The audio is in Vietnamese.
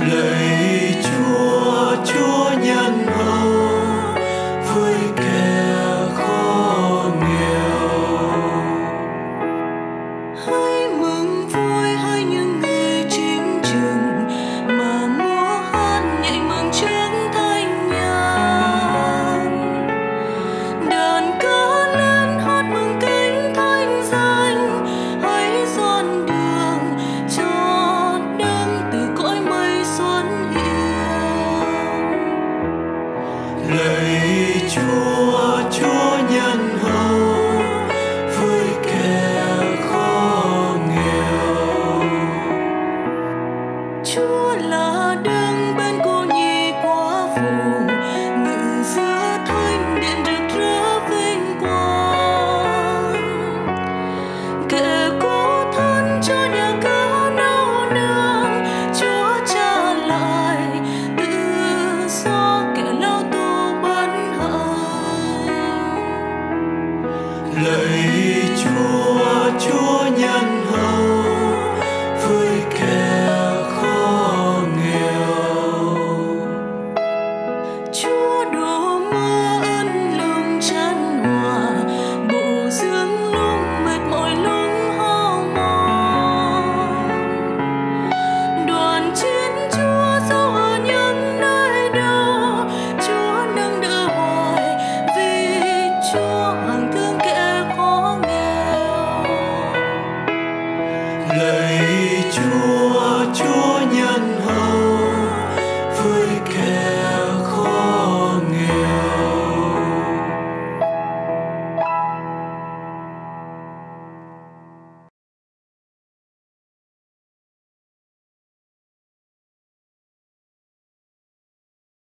bleu. Lấy chúa. lời yêu you